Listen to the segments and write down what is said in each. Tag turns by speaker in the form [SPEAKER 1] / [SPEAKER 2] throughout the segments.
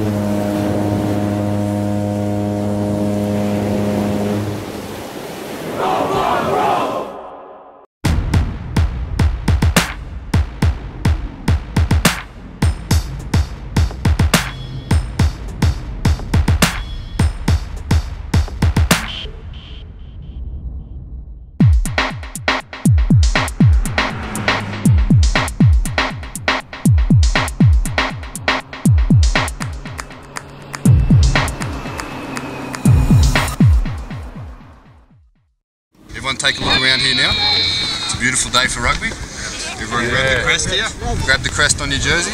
[SPEAKER 1] Everyone take a look around here now. It's a beautiful day for rugby. Everyone grab the crest here. Grab the crest on your jersey.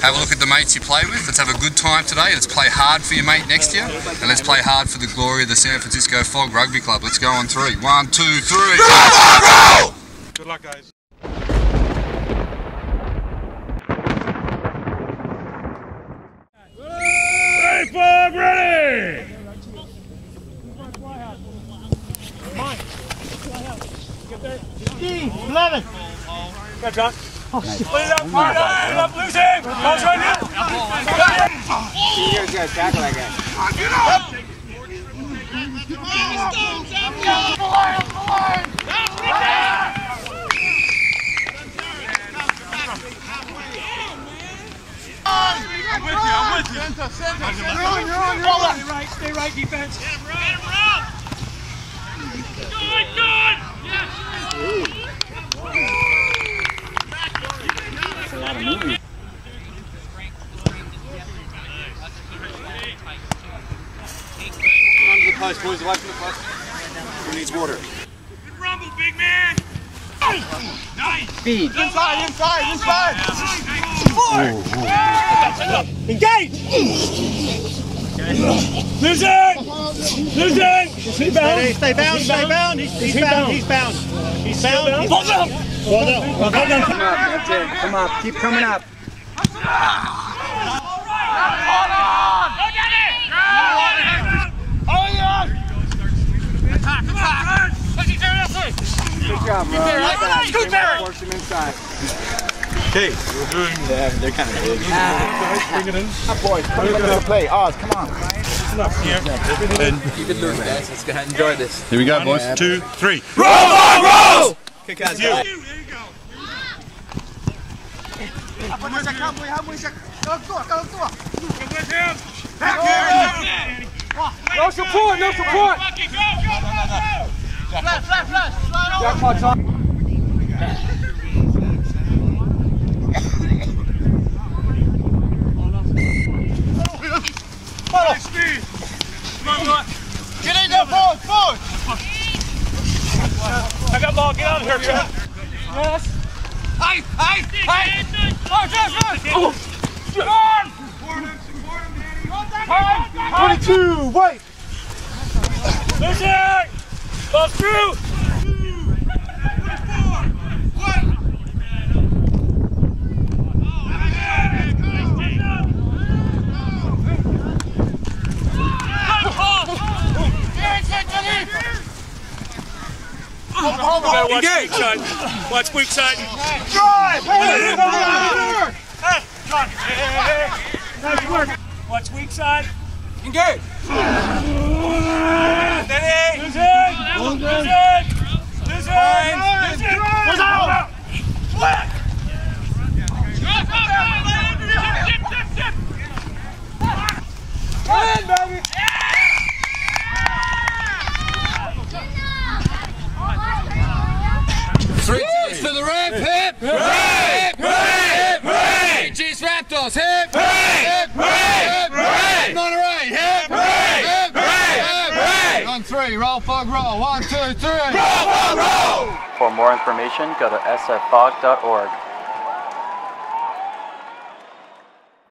[SPEAKER 1] Have a look at the mates you play with. Let's have a good time today. Let's play hard for your mate next year. And let's play hard for the glory of the San Francisco Fog Rugby Club. Let's go on three. One, two, three.
[SPEAKER 2] Good luck, guys.
[SPEAKER 3] 15, 11. Good,
[SPEAKER 2] John.
[SPEAKER 3] Oh, shit. Put it up, put it up, put it up, loose him. Bounce right here.
[SPEAKER 4] You're going to tackle that guy. Get up.
[SPEAKER 3] I'm with you, I'm with you. Center, center, center. You're on, you're on, you're on. Stay right, stay right defense. Get him right, get him right.
[SPEAKER 4] Come on to the post, boys. Away from the post. Who needs water?
[SPEAKER 3] Good rumble, big man! Nice!
[SPEAKER 4] Feed.
[SPEAKER 2] Inside, inside, inside. Four!
[SPEAKER 3] Engage! Lose it! Lose! Stay bound!
[SPEAKER 2] Stay bound, stay bound. He's, he's bound, he's bound. He's bound.
[SPEAKER 3] Hold up! Hold up! Hold up!
[SPEAKER 4] Come up. That's it. Come up. Keep coming up. Good job, bro.
[SPEAKER 3] Scoot there!
[SPEAKER 4] Force him inside.
[SPEAKER 2] Okay.
[SPEAKER 4] Yeah, they're kind of big. Bring it in. Up, boys. Come on, play. Oz, come on.
[SPEAKER 5] Keep it loose, guys. Let's go ahead and enjoy this.
[SPEAKER 1] Here we go, boys.
[SPEAKER 2] Two, three.
[SPEAKER 4] Kick out.
[SPEAKER 2] You.
[SPEAKER 3] No support, no support! Go, go, go, go! Flash, flash, flash! Slide over! Speed! Come on, boy.
[SPEAKER 2] Get in there, forward, forward.
[SPEAKER 3] I got ball. Get out of here, Trent. Yes. Hey, hey, hey! Oh, Josh, Josh! Oh, John! Time!
[SPEAKER 2] 22, wait.
[SPEAKER 3] Listen! Ball through! Watch weak side. Watch weak side.
[SPEAKER 2] Drive.
[SPEAKER 3] Nice work. Watch weak side.
[SPEAKER 5] Engage!
[SPEAKER 3] Lose it. Lose it. Lose it. Lose it. What's out?
[SPEAKER 1] Roll, fog, roll. One, two, three.
[SPEAKER 6] For more information, go to sffog.org.